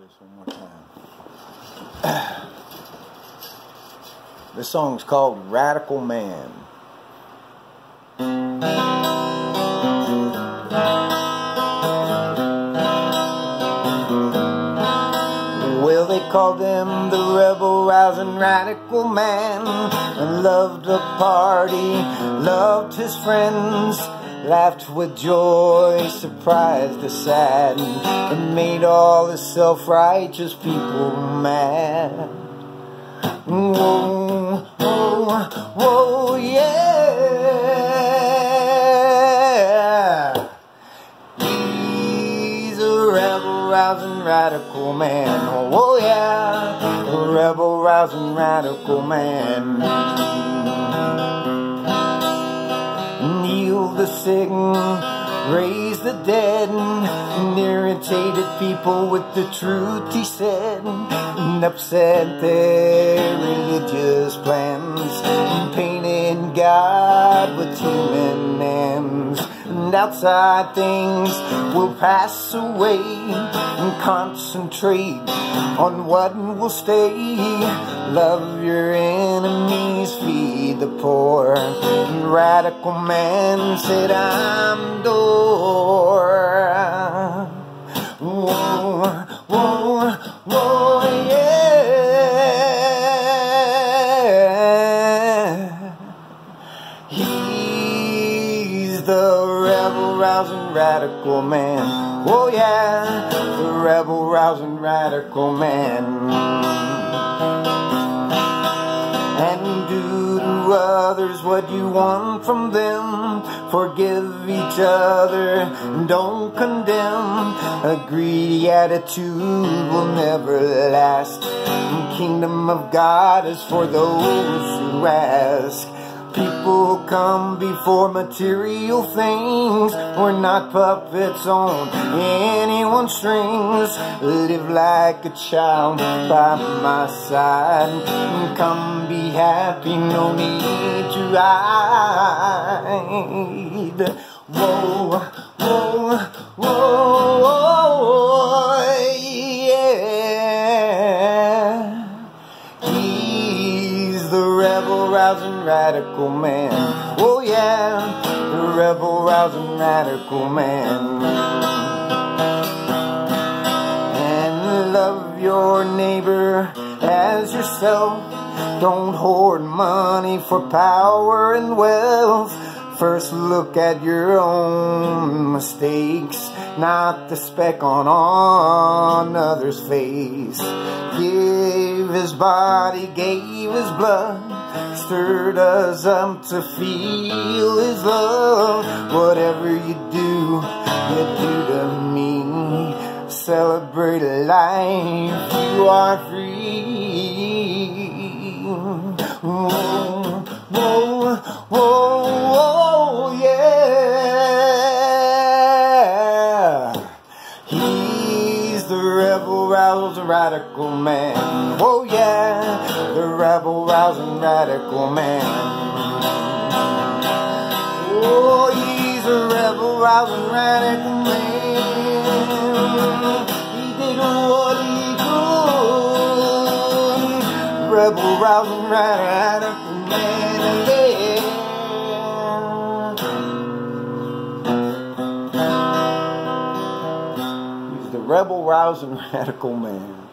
this one more time. This song's called Radical Man. Well, they called him the rebel, rousing radical man. And loved to party, loved his friends laughed with joy, surprised the sad, and made all the self-righteous people mad. Whoa, whoa, whoa, yeah. He's a rebel, rousing, radical man. Oh, yeah, a rebel, rousing, radical man. The sick, raise the dead, and irritated people with the truth he said, and upset their religious plans, and painted God with human outside things will pass away, and concentrate on what will stay. Love your enemies, feed the poor. And radical man said, I'm rousing radical man. Oh yeah, the rebel rousing radical man. And do to others what you want from them. Forgive each other, and don't condemn. A greedy attitude will never last. The kingdom of God is for those who ask. People come before material things. We're not puppets on anyone's strings. Live like a child by my side. Come be happy, no need to hide. Whoa, whoa, whoa, rebel rousing radical man. Oh yeah, the rebel rousing radical man. And love your neighbor as yourself. Don't hoard money for power and wealth. First look at your own mistakes, not the speck on another's face. Give his body, gave his blood, stirred us up to feel his love. Whatever you do, you do to me. Celebrate life, you are free. Rebel, rousing, radical man. Oh yeah, the rebel, rousing, radical man. Oh, he's a rebel, rousing, radical man. He did what he could. Rebel, rousing, radical man. Rebel, rousing, radical man.